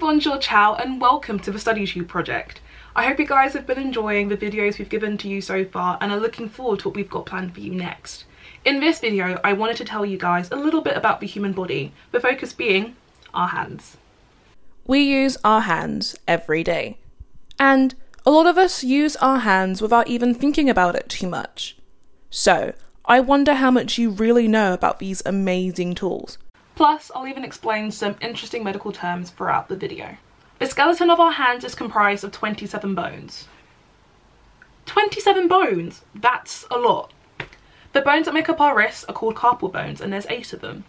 Bonjour, ciao, and welcome to the StudyTube project. I hope you guys have been enjoying the videos we've given to you so far and are looking forward to what we've got planned for you next. In this video, I wanted to tell you guys a little bit about the human body, the focus being our hands. We use our hands every day. And a lot of us use our hands without even thinking about it too much. So, I wonder how much you really know about these amazing tools. Plus, I'll even explain some interesting medical terms throughout the video. The skeleton of our hands is comprised of 27 bones. 27 bones! That's a lot. The bones that make up our wrists are called carpal bones and there's eight of them.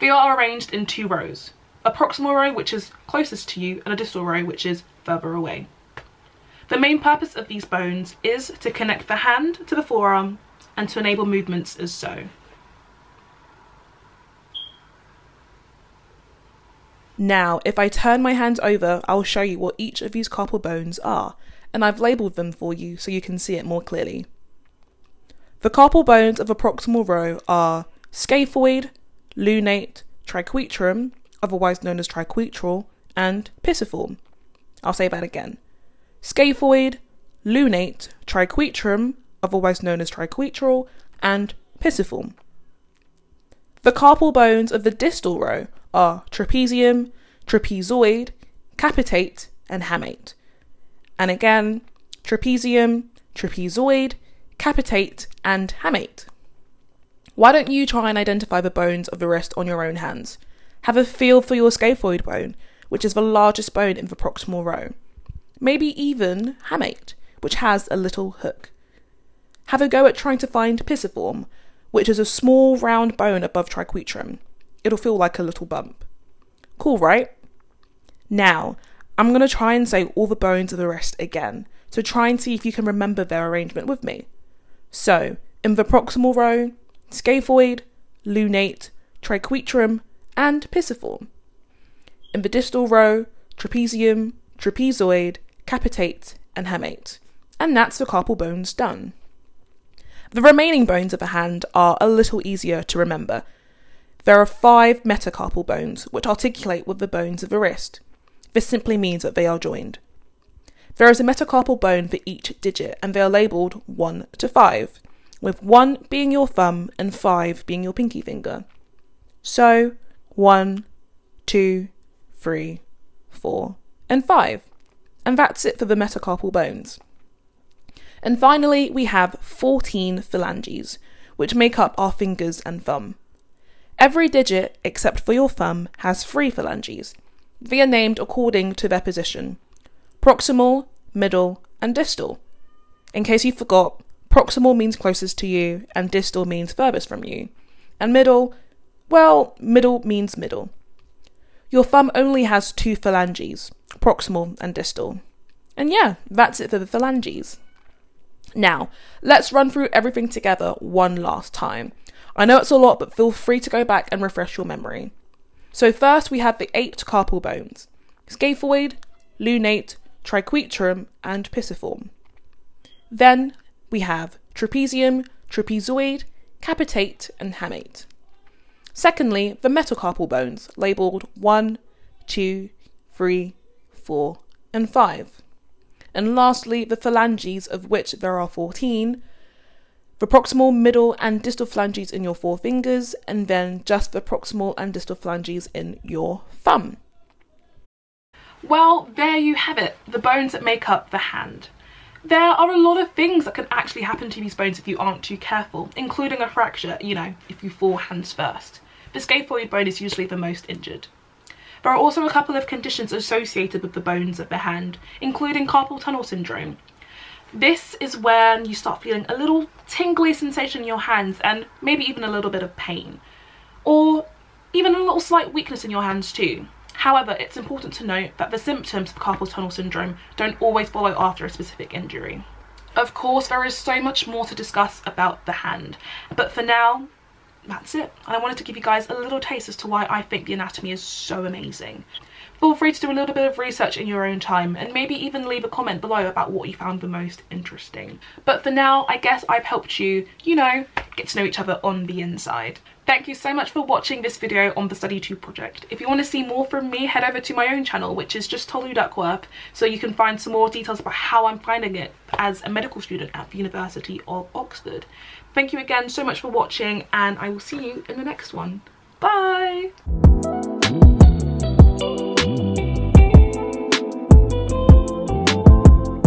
They are arranged in two rows. A proximal row which is closest to you and a distal row which is further away. The main purpose of these bones is to connect the hand to the forearm and to enable movements as so. Now, if I turn my hands over, I'll show you what each of these carpal bones are, and I've labelled them for you so you can see it more clearly. The carpal bones of a proximal row are scaphoid, lunate, triquetrum, otherwise known as triquetral, and pisiform. I'll say that again. Scaphoid, lunate, triquetrum, otherwise known as triquetral, and pisiform. The carpal bones of the distal row are trapezium, trapezoid, capitate, and hamate. And again, trapezium, trapezoid, capitate, and hamate. Why don't you try and identify the bones of the wrist on your own hands? Have a feel for your scaphoid bone, which is the largest bone in the proximal row. Maybe even hamate, which has a little hook. Have a go at trying to find pisiform, which is a small round bone above triquetrum it'll feel like a little bump. Cool, right? Now, I'm going to try and say all the bones of the wrist again, so try and see if you can remember their arrangement with me. So, in the proximal row, scaphoid, lunate, triquetrum, and pisiform. In the distal row, trapezium, trapezoid, capitate, and hamate. And that's the carpal bones done. The remaining bones of the hand are a little easier to remember, there are five metacarpal bones which articulate with the bones of the wrist. This simply means that they are joined. There is a metacarpal bone for each digit and they are labelled 1 to 5, with 1 being your thumb and 5 being your pinky finger. So, 1, 2, 3, 4, and 5. And that's it for the metacarpal bones. And finally, we have 14 phalanges, which make up our fingers and thumb. Every digit, except for your thumb, has three phalanges. They are named according to their position proximal, middle, and distal. In case you forgot, proximal means closest to you, and distal means furthest from you. And middle, well, middle means middle. Your thumb only has two phalanges, proximal and distal. And yeah, that's it for the phalanges. Now, let's run through everything together one last time. I know it's a lot, but feel free to go back and refresh your memory. So, first we have the eight carpal bones scaphoid, lunate, triquetrum, and pisiform. Then we have trapezium, trapezoid, capitate, and hamate. Secondly, the metacarpal bones, labelled 1, 2, 3, 4, and 5. And lastly, the phalanges, of which there are 14, the proximal, middle, and distal phalanges in your four fingers, and then just the proximal and distal phalanges in your thumb. Well, there you have it, the bones that make up the hand. There are a lot of things that can actually happen to these bones if you aren't too careful, including a fracture, you know, if you fall hands first. The scaphoid bone is usually the most injured. There are also a couple of conditions associated with the bones of the hand, including carpal tunnel syndrome, this is when you start feeling a little tingly sensation in your hands and maybe even a little bit of pain or even a little slight weakness in your hands too. However, it's important to note that the symptoms of carpal tunnel syndrome don't always follow after a specific injury. Of course, there is so much more to discuss about the hand, but for now, that's it. And I wanted to give you guys a little taste as to why I think the anatomy is so amazing. Feel free to do a little bit of research in your own time and maybe even leave a comment below about what you found the most interesting. But for now, I guess I've helped you, you know, get to know each other on the inside. Thank you so much for watching this video on the Study Tube project. If you want to see more from me, head over to my own channel, which is just Tolu Duckworth, so you can find some more details about how I'm finding it as a medical student at the University of Oxford. Thank you again so much for watching, and I will see you in the next one. Bye!